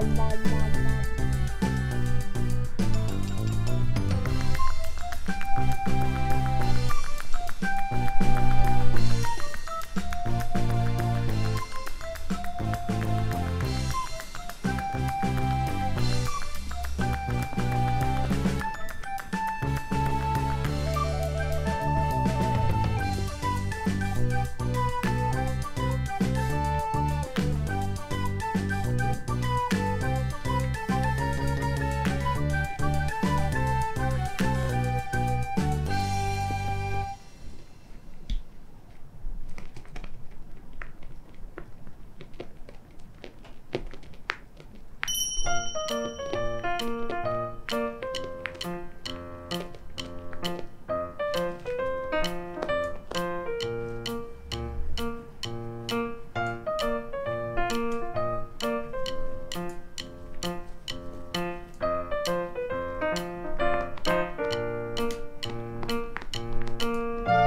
la la la.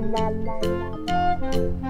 la la la la.